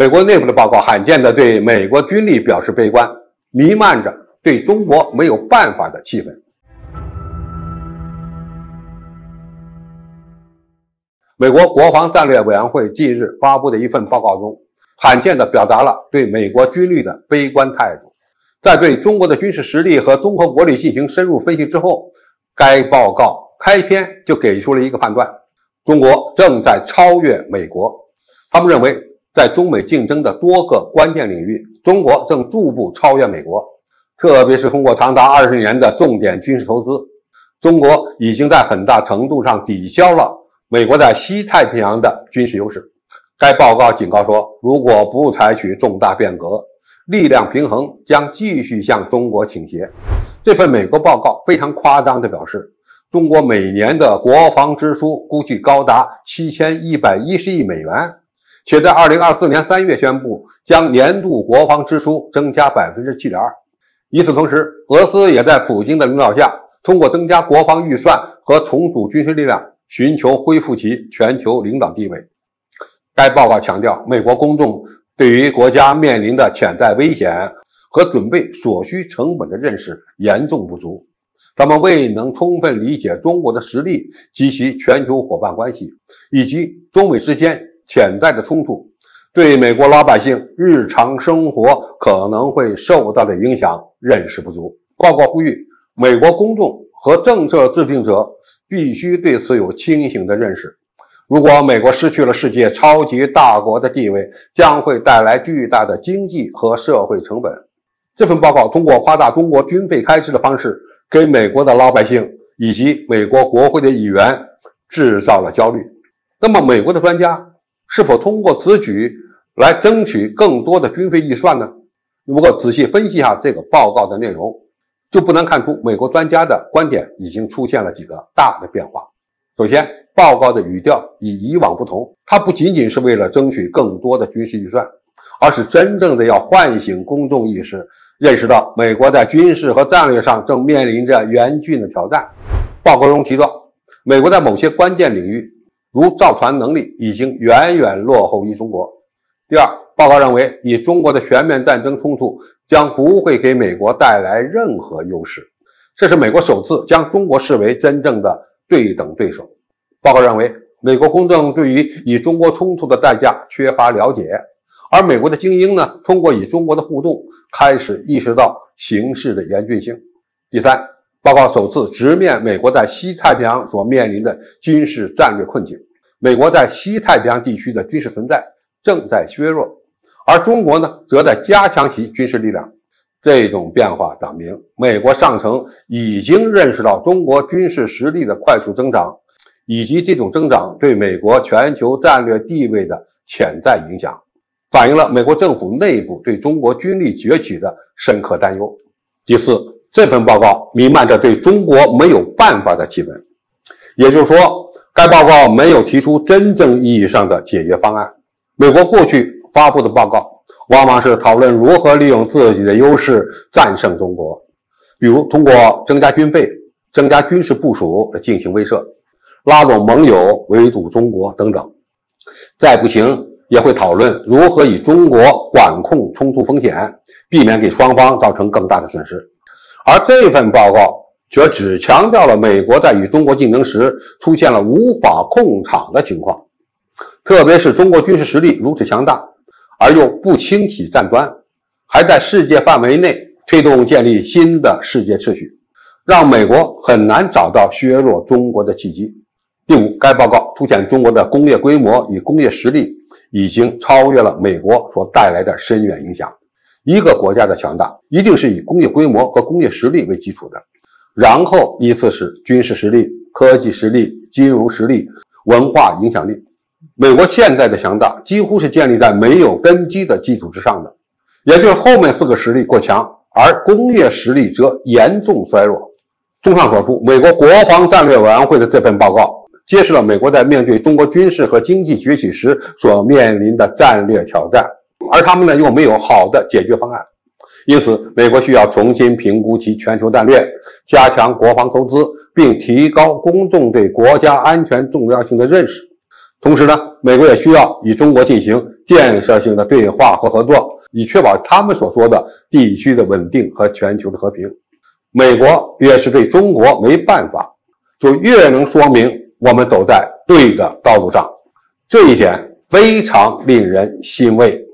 美国内部的报告罕见的对美国军力表示悲观，弥漫着对中国没有办法的气氛。美国国防战略委员会近日发布的一份报告中，罕见的表达了对美国军力的悲观态度。在对中国的军事实力和综合国力进行深入分析之后，该报告开篇就给出了一个判断：中国正在超越美国。他们认为，在中美竞争的多个关键领域，中国正逐步超越美国。特别是通过长达二十年的重点军事投资，中国已经在很大程度上抵消了美国在西太平洋的军事优势。该报告警告说，如果不采取重大变革，力量平衡将继续向中国倾斜。这份美国报告非常夸张地表示，中国每年的国防支出估计高达七千一百一十亿美元，且在二零二四年三月宣布将年度国防支出增加百分之七点二。与此同时，俄罗斯也在普京的领导下，通过增加国防预算和重组军事力量，寻求恢复其全球领导地位。该报告强调，美国公众。对于国家面临的潜在危险和准备所需成本的认识严重不足，他们未能充分理解中国的实力及其全球伙伴关系，以及中美之间潜在的冲突对美国老百姓日常生活可能会受到的影响认识不足。报告呼吁美国公众和政策制定者必须对此有清醒的认识。如果美国失去了世界超级大国的地位，将会带来巨大的经济和社会成本。这份报告通过夸大中国军费开支的方式，给美国的老百姓以及美国国会的议员制造了焦虑。那么，美国的专家是否通过此举来争取更多的军费预算呢？如果仔细分析一下这个报告的内容，就不难看出美国专家的观点已经出现了几个大的变化。首先，报告的语调与以往不同，它不仅仅是为了争取更多的军事预算，而是真正的要唤醒公众意识，认识到美国在军事和战略上正面临着严峻的挑战。报告中提到，美国在某些关键领域，如造船能力，已经远远落后于中国。第二，报告认为，以中国的全面战争冲突将不会给美国带来任何优势，这是美国首次将中国视为真正的对等对手。报告认为，美国公众对于与中国冲突的代价缺乏了解，而美国的精英呢，通过与中国的互动，开始意识到形势的严峻性。第三，报告首次直面美国在西太平洋所面临的军事战略困境。美国在西太平洋地区的军事存在正在削弱，而中国呢，则在加强其军事力量。这种变化表明，美国上层已经认识到中国军事实力的快速增长。以及这种增长对美国全球战略地位的潜在影响，反映了美国政府内部对中国军力崛起的深刻担忧。第四，这份报告弥漫着对中国没有办法的气氛，也就是说，该报告没有提出真正意义上的解决方案。美国过去发布的报告往往是讨论如何利用自己的优势战胜中国，比如通过增加军费、增加军事部署来进行威慑。拉拢盟友围堵中国等等，再不行也会讨论如何以中国管控冲突风险，避免给双方造成更大的损失。而这份报告却只强调了美国在与中国竞争时出现了无法控场的情况，特别是中国军事实力如此强大，而又不轻启战端，还在世界范围内推动建立新的世界秩序，让美国很难找到削弱中国的契机。第五，该报告凸显中国的工业规模与工业实力已经超越了美国所带来的深远影响。一个国家的强大一定是以工业规模和工业实力为基础的，然后依次是军事实力、科技实力、金融实力、文化影响力。美国现在的强大几乎是建立在没有根基的基础之上的，也就是后面四个实力过强，而工业实力则严重衰弱。综上所述，美国国防战略委员会的这份报告。揭示了美国在面对中国军事和经济崛起时所面临的战略挑战，而他们呢又没有好的解决方案，因此美国需要重新评估其全球战略，加强国防投资，并提高公众对国家安全重要性的认识。同时呢，美国也需要与中国进行建设性的对话和合作，以确保他们所说的地区的稳定和全球的和平。美国越是对中国没办法，就越能说明我们走在对的道路上，这一点非常令人欣慰。